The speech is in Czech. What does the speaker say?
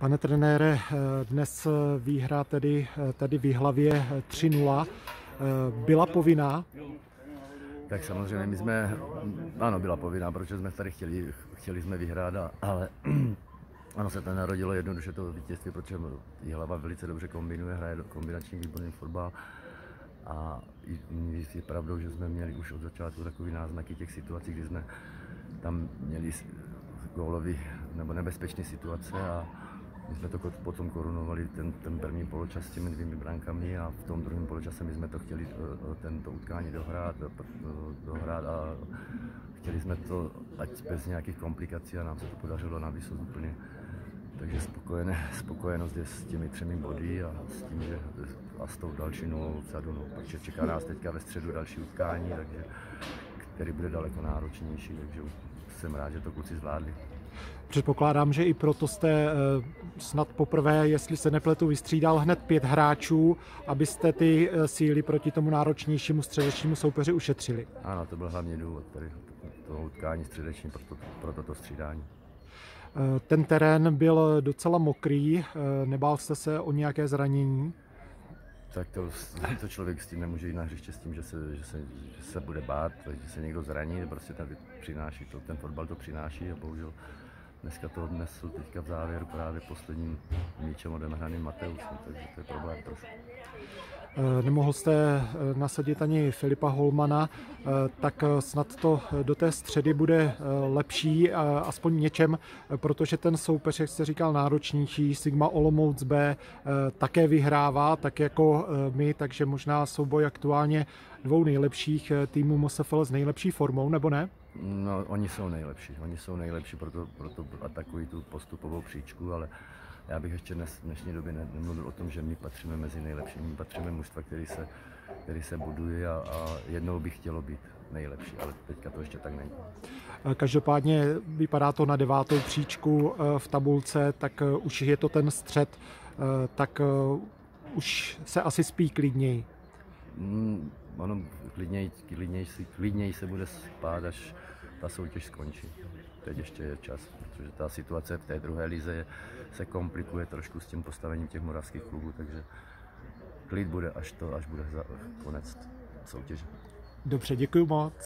Pane trenére, dnes výhra tedy, tedy v hlavě 3-0 byla povinná? Tak samozřejmě my jsme, ano, byla povinná, protože jsme tady chtěli, chtěli jsme vyhrát, ale ano, se to narodilo jednoduše to vítězství, protože hlava velice dobře kombinuje, hraje kombinační výborný fotbal. A je pravdou, že jsme měli už od začátku takový náznaky těch situací, kdy jsme tam měli gólový nebo nebezpečné situace a my jsme to potom korunovali ten, ten první poločas s těmi dvěmi brankami a v tom druhém poločase my jsme to chtěli eh, tento utkání dohrát, eh, dohrát a chtěli jsme to ať bez nějakých komplikací a nám se to podařilo na úplně. Takže spokojené, spokojenost je s těmi třemi body a s tím, že a s tou další nulou vzadu, no, protože čeká nás teďka ve středu další utkání, takže, který bude daleko náročnější, takže jsem rád, že to kluci zvládli. Předpokládám, že i proto jste eh, snad poprvé, jestli se nepletu, vystřídal hned pět hráčů, abyste ty eh, síly proti tomu náročnějšímu středečnímu soupeři ušetřili. Ano, to byl hlavní důvod tady toho utkání středeční pro, to, pro toto střídání. Eh, ten terén byl docela mokrý, nebál jste se o nějaké zranění? Tak to, to člověk s tím nemůže jít na hřiště s tím, že se, že se, že se bude bát, že se někdo zraní, prostě ten přináší to, ten fotbal to přináší a bohužel dneska to odnesl teďka v závěru právě posledním míčem odemhraným Mateusem, takže to je problém trošku. Eh, nemohl jste eh, nasadit ani Filipa Holmana, eh, tak snad to do té středy bude lepší, aspoň něčem, protože ten soupeř, jak jste říkal, náročnější, Sigma Olomouc B také vyhrává, tak jako my, takže možná souboj aktuálně dvou nejlepších týmů MSFL s nejlepší formou, nebo ne? No, oni jsou nejlepší, oni jsou nejlepší, proto, proto atakují tu postupovou příčku, ale já bych ještě dnes, v dnešní době nemluvil o tom, že my patříme mezi nejlepší. My patříme mužstva, který se, který se buduje a, a jednou bych chtělo být nejlepší, ale teďka to ještě tak není. Každopádně vypadá to na devátou příčku eh, v tabulce, tak eh, už je to ten střed, eh, tak už se asi spí klidněji. Mm, ono klidněji, klidněji, klidněji se bude spát, až ta soutěž skončí. Teď ještě je čas, protože ta situace v té druhé lize se komplikuje trošku s tím postavením těch moravských klubů, takže klid bude až to, až bude za konec soutěže. Dobře, děkuji moc.